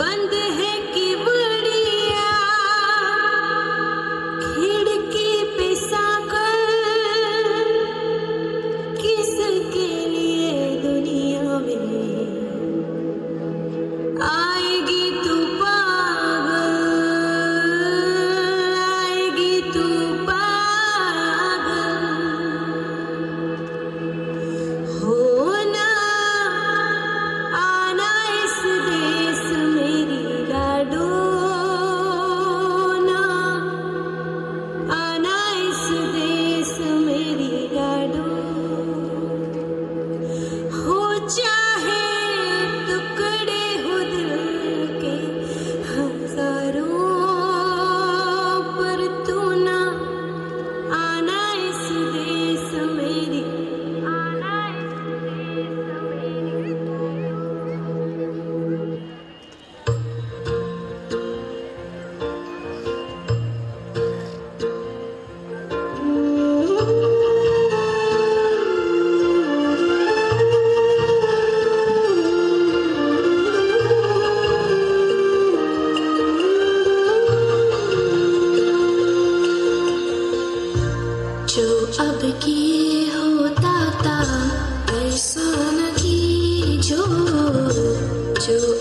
बंद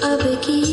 अब की